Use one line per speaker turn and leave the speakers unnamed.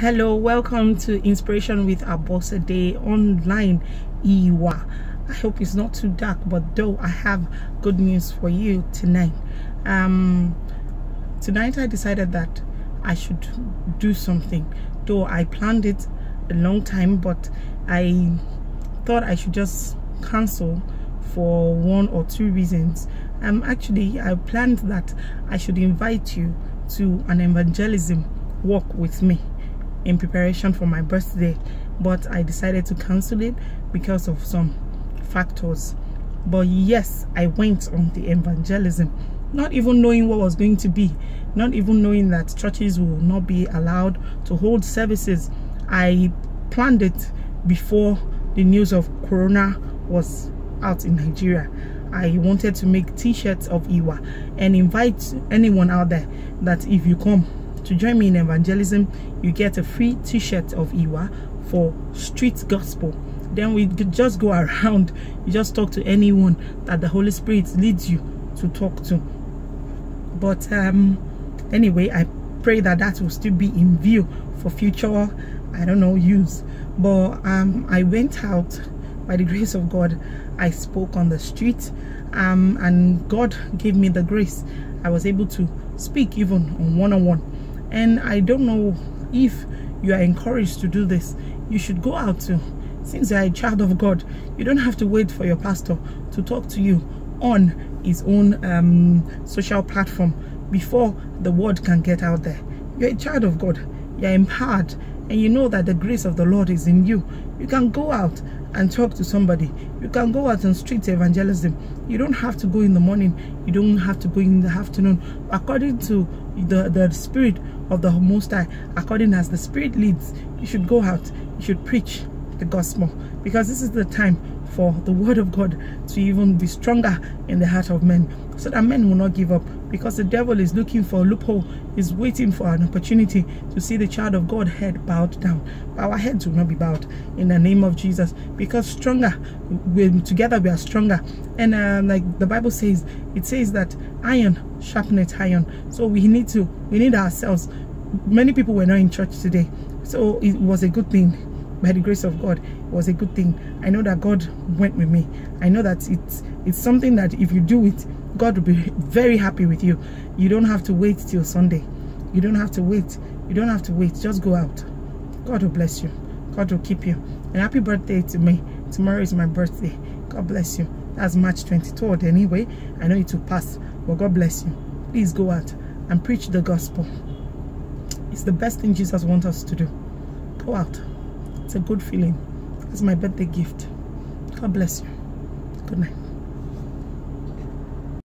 hello welcome to inspiration with Abosede online iwa. I hope it's not too dark but though i have good news for you tonight. Um tonight i decided that i should do something. Though i planned it a long time but i thought i should just cancel for one or two reasons. Um actually i planned that i should invite you to an evangelism walk with me in preparation for my birthday but I decided to cancel it because of some factors. But yes I went on the evangelism not even knowing what was going to be not even knowing that churches will not be allowed to hold services. I planned it before the news of corona was out in Nigeria. I wanted to make t-shirts of Iwa and invite anyone out there that if you come to join me in evangelism you get a free t-shirt of Iwa for street gospel. Then we just go around. You just talk to anyone that the Holy Spirit leads you to talk to. But um anyway I pray that that will still be in view for future I don't know use. But um I went out by the grace of God. I spoke on the street um and God gave me the grace. I was able to speak even on one-on-one. -on -one and i don't know if you are encouraged to do this you should go out to since you're a child of god you don't have to wait for your pastor to talk to you on his own um, social platform before the word can get out there. You're a child of god. You're empowered. And you know that the grace of the lord is in you. You can go out and talk to somebody you can go out on street evangelism. You don't have to go in the morning. You don't have to go in the afternoon. According to the the spirit of the most high according as the spirit leads you should go out. You should preach the gospel because this is the time for the word of God to even be stronger in the heart of men so that men will not give up because the devil is looking for a loophole is waiting for an opportunity to see the child of God head bowed down. Our heads will not be bowed in the name of Jesus because stronger we together we are stronger. And uh, like the Bible says it says that iron sharpeneth iron. So we need to we need ourselves. Many people were not in church today so it was a good thing by the grace of God, it was a good thing. I know that God went with me. I know that it's it's something that if you do it, God will be very happy with you. You don't have to wait till Sunday. You don't have to wait. You don't have to wait. Just go out. God will bless you. God will keep you. And happy birthday to me. Tomorrow is my birthday. God bless you. That's March 23rd anyway. I know it will pass, but God bless you. Please go out and preach the gospel. It's the best thing Jesus wants us to do. Go out. It's a good feeling. It's my birthday gift. God bless you. Good night.